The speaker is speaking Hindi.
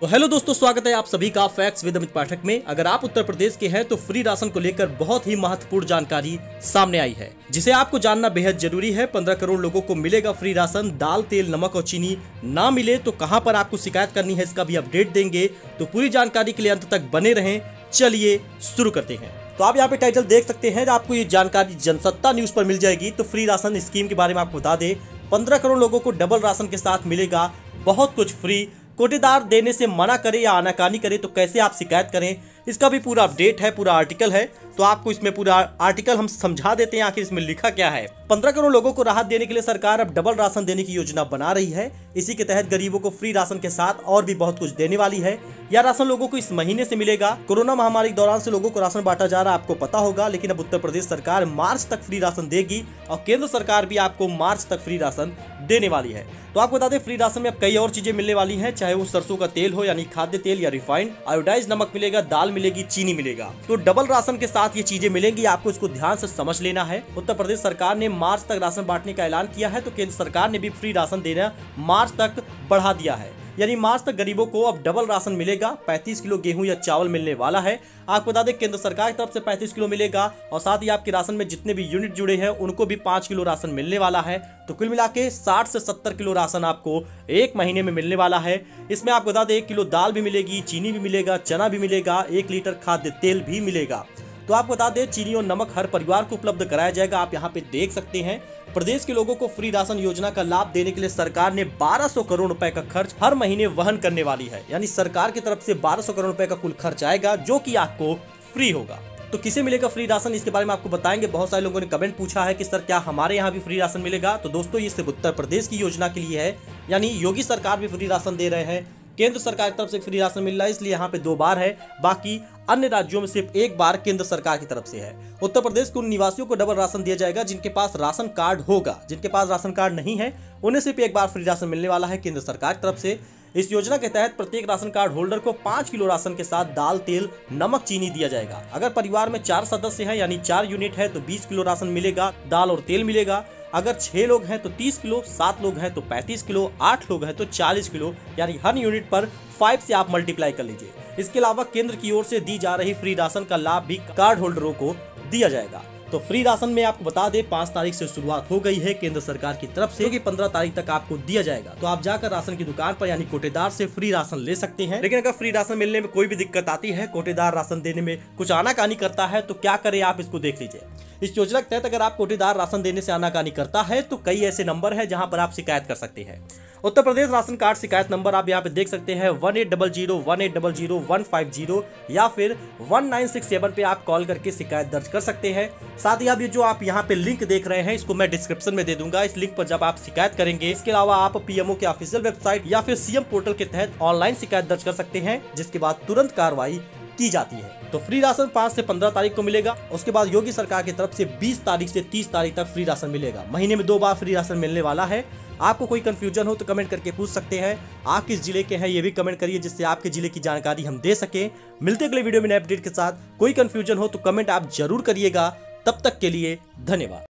तो हेलो दोस्तों, स्वागत है आप सभी का फैक्ट्स विद अमित पाठक में। अगर आप उत्तर प्रदेश के हैं तो फ्री राशन को लेकर बहुत ही महत्वपूर्ण जानकारी सामने आई है, जिसे आपको जानना बेहद ज़रूरी है। पंद्रह करोड़ लोगों को मिलेगा फ्री राशन, दाल, तेल, नमक और चीनी ना मिले तो कहाँ पर आपको शिकायत करनी है, इसका भी अपडेट देंगे। तो पूरी जानकारी के लिए अंत तक बने रहें, चलिए शुरू करते हैं। तो आप यहाँ पे टाइटल देख सकते हैं आपको ये जानकारी जनसत्ता न्यूज़ पर मिल जाएगी। तो फ्री राशन स्कीम के बारे में आपको बता दें, पंद्रह करोड़ लोगों को डबल राशन के साथ मिलेगा, बहुत कुछ फ्री कोटेदार देने से मना करे या आनाकानी करे तो कैसे आप शिकायत करें? इसका भी पूरा अपडेट है, पूरा आर्टिकल है। तो आपको इसमें पूरा आर्टिकल हम समझा देते हैं, आखिर इसमें लिखा क्या है। पंद्रह करोड़ लोगों को राहत देने के लिए सरकार अब डबल राशन देने की योजना बना रही है। इसी के तहत गरीबों को फ्री राशन के साथ और भी बहुत कुछ देने वाली है। यह राशन लोगों को इस महीने से मिलेगा। कोरोना महामारी के दौरान से लोगों को राशन बांटा जा रहा आपको पता होगा, लेकिन अब उत्तर प्रदेश सरकार मार्च तक फ्री राशन देगी और केंद्र सरकार भी आपको मार्च तक फ्री राशन देने वाली है। तो आपको बता दें फ्री राशन में अब कई और चीज़ें मिलने वाली हैं, चाहे वो सरसों का तेल हो, यानी खाद्य तेल या रिफाइंड आयोडाइज नमक मिलेगा, दाल मिलेगी, चीनी मिलेगा। तो डबल राशन के साथ ये चीज़ें मिलेंगी, आपको इसको ध्यान से समझ लेना है। उत्तर प्रदेश सरकार ने मार्च तक राशन बांटने का ऐलान किया है तो केंद्र सरकार ने भी फ्री राशन देना मार्च तक बढ़ा दिया है। यानी मार्च तक गरीबों को अब डबल राशन मिलेगा। 35 किलो गेहूँ या चावल मिलने वाला है। आपको बता दें, केंद्र सरकार की तरफ़ से 35 किलो मिलेगा और साथ ही आपके राशन में जितने भी यूनिट जुड़े हैं, उनको भी 5 किलो राशन मिलने वाला है। तो कुल मिला के साठ से सत्तर किलो राशन आपको एक महीने में मिलने वाला है। इसमें आपको बता दें, एक किलो दाल भी मिलेगी, चीनी भी मिलेगा, चना भी मिलेगा, एक लीटर खाद्य तेल भी मिलेगा। तो आपको बता दें, चीनी और नमक हर परिवार को उपलब्ध कराया जाएगा। आप यहाँ पे देख सकते हैं, प्रदेश के लोगों को फ्री राशन योजना का लाभ देने के लिए सरकार ने 1200 करोड़ रुपए का खर्च हर महीने वहन करने वाली है। यानी सरकार की तरफ़ से 1200 करोड़ रुपए का कुल खर्च आएगा, जो कि आपको फ्री होगा। तो किसे मिलेगा फ्री राशन, इसके बारे में आपको बताएँगे। बहुत सारे लोगों ने कमेंट पूछा है कि, सर, क्या हमारे यहाँ भी फ्री राशन मिलेगा? तो दोस्तों, ये सिर्फ़ उत्तर प्रदेश की योजना के लिए है। यानी योगी सरकार भी फ्री राशन दे रहे हैं केंद्र सरकार की तरफ़ से फ्री राशन मिल रहा है, इसलिए यहाँ पे दो बार है। बाकी अन्य राज्यों में सिर्फ़ एक बार केंद्र सरकार की तरफ़ से है। उत्तर प्रदेश के उन निवासियों को डबल राशन दिया जाएगा, जिनके पास राशन कार्ड होगा। जिनके पास राशन कार्ड नहीं है, उन्हें सिर्फ़ एक बार फ्री राशन मिलने वाला है केंद्र सरकार की तरफ़ से। इस योजना के तहत प्रत्येक राशन कार्ड होल्डर को पाँच किलो राशन के साथ दाल, तेल, नमक, चीनी दिया जाएगा। अगर परिवार में चार सदस्य हैं, यानी चार यूनिट है तो बीस किलो राशन मिलेगा, दाल और तेल मिलेगा। अगर छह लोग हैं तो तीस किलो, सात लोग हैं तो पैंतीस किलो, आठ लोग हैं तो चालीस किलो, यानी हर यूनिट पर फाइव से आप मल्टीप्लाई कर लीजिए। इसके अलावा केंद्र की ओर से दी जा रही फ्री राशन का लाभ भी कार्ड होल्डरों को दिया जाएगा। तो फ्री राशन में आपको बता दें, पाँच तारीख से शुरुआत हो गई है केंद्र सरकार की तरफ़ से कि पंद्रह तारीख तक आपको दिया जाएगा। तो आप जाकर राशन की दुकान पर, यानी कोटेदार से फ्री राशन ले सकते हैं। लेकिन अगर फ्री राशन मिलने में कोई भी दिक्कत आती है, कोटेदार राशन देने में कुछ आना कानी करता है तो क्या करे आप इसको देख लीजिए। इस योजना के तहत अगर आप कोटेदार राशन देने से आनाकानी करता है तो कई ऐसे नंबर है जहाँ पर आप शिकायत कर सकते हैं। उत्तर प्रदेश राशन कार्ड शिकायत नंबर आप यहाँ पे देख सकते हैं, one eight double zero, one eight double zero, one five zero या फिर वन नाइन सिक्स सेवन पे आप कॉल करके शिकायत दर्ज कर सकते हैं। साथ ही आप ये जो आप यहाँ पे लिंक देख रहे हैं, इसको मैं डिस्क्रिप्शन में दे दूँगा। इस लिंक पर जब आप शिकायत करेंगे, इसके अलावा आप पीएमओ के ऑफिशियल वेबसाइट या फिर सीएम पोर्टल के तहत ऑनलाइन शिकायत दर्ज कर सकते हैं, जिसके बाद तुरंत कार्रवाई की जाती है। तो फ्री राशन पाँच से पंद्रह तारीख को मिलेगा। उसके बाद योगी सरकार की तरफ़ से बीस तारीख से तीस तारीख तक फ्री राशन मिलेगा। महीने में दो बार फ्री राशन मिलने वाला है। आपको कोई कंफ्यूजन हो तो कमेंट करके पूछ सकते हैं। आप किस ज़िले के हैं ये भी कमेंट करिए, जिससे आपके ज़िले की जानकारी हम दे सके। मिलते अगले वीडियो में नए अपडेट के साथ। कोई कंफ्यूजन हो तो कमेंट आप ज़रूर करिएगा। तब तक के लिए धन्यवाद।